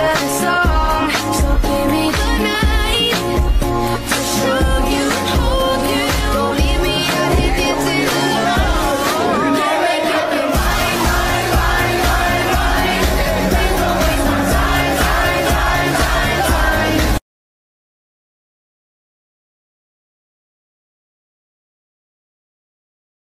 that it's all